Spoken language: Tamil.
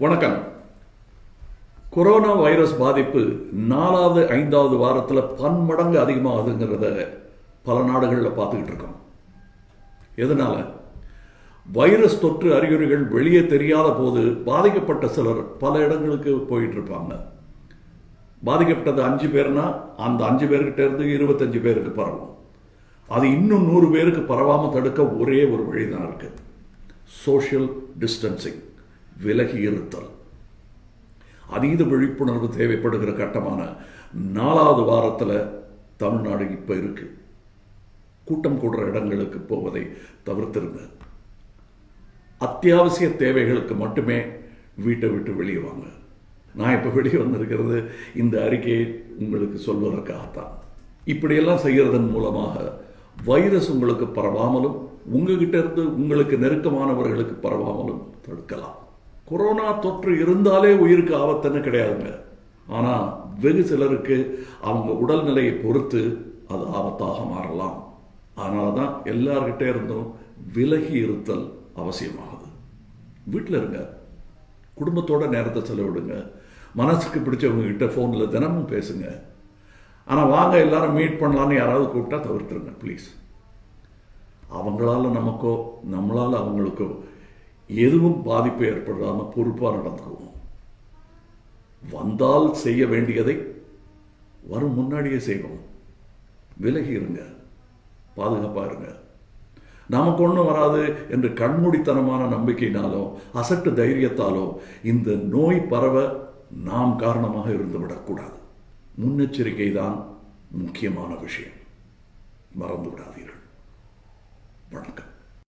வணக்கம். கொரோனா வைரஸ் பாதிப்பு நாலாவது ஐந்தாவது வாரத்தில் பன்மடங்கு அதிகமாகுதுங்கிறத பல நாடுகளில் பார்த்துக்கிட்டு இருக்கோம். எதனால? வைரஸ் தொற்று அறிகுறிகள் வெளியே தெரியாத போது பாதிக்கப்பட்ட சிலர் பல இடங்களுக்கு போயிட்டு இருப்பாங்க. பாதிக்கப்பட்டது அஞ்சு பேர்னா அந்த அஞ்சு பேர்கிட்ட இருந்து இருபத்தஞ்சு பேருக்கு பரவும். அது இன்னும் நூறு பேருக்கு பரவாமல் தடுக்க ஒரே ஒரு வழிதான் இருக்கு. சோஷியல் டிஸ்டன்சிங் விலகி இருத்தல். அதீத விழிப்புணர்வு தேவைப்படுகிற கட்டமான நாலாவது வாரத்தில் தமிழ்நாடு இப்போ இருக்கு. கூட்டம் கூடுற இடங்களுக்கு போவதை தவிர்த்திருங்க. அத்தியாவசிய தேவைகளுக்கு மட்டுமே வீட்டை விட்டு வெளியே வாங்க. நான் இப்போ வெளியே வந்திருக்கிறது இந்த அறிக்கையை உங்களுக்கு சொல்வதற்காகத்தான். இப்படியெல்லாம் செய்கிறதன் மூலமாக வைரஸ் உங்களுக்கு பரவாமலும் உங்ககிட்ட இருந்து உங்களுக்கு நெருக்கமானவர்களுக்கு பரவாமலும் தடுக்கலாம். கொரோனா தொற்று இருந்தாலே உயிருக்கு ஆபத்துன்னு கிடையாதுங்க. ஆனால் வெகு சிலருக்கு அவங்க உடல்நிலையை பொறுத்து அது ஆபத்தாக மாறலாம். அதனால தான் எல்லார்கிட்டே இருந்தும் விலகி இருத்தல் அவசியமாகுது. வீட்டில் இருங்க. குடும்பத்தோட நேரத்தை செலவிடுங்க. மனசுக்கு பிடிச்சவங்க கிட்ட ஃபோனில் தினமும் பேசுங்க. ஆனால் வாங்க எல்லாரும் மீட் பண்ணலான்னு யாராவது கூப்பிட்டா தவிர்த்துருங்க ப்ளீஸ் அவங்களால நமக்கோ நம்மளால் அவங்களுக்கோ எதுவும் பாதிப்பு ஏற்படாமல் பொறுப்பாக நடந்துக்குவோம். வந்தால் செய்ய வேண்டியதை வரும் முன்னாடியே செய்வோம். விலகி இருங்க பாதுகாப்பாக இருங்க. நமக்கு ஒன்றும் வராது என்று கண்மூடித்தனமான நம்பிக்கையினாலோ அசட்டு தைரியத்தாலோ இந்த நோய் பரவ நாம் காரணமாக இருந்து விடக்கூடாது முன்னெச்சரிக்கை தான் முக்கியமான விஷயம். மறந்து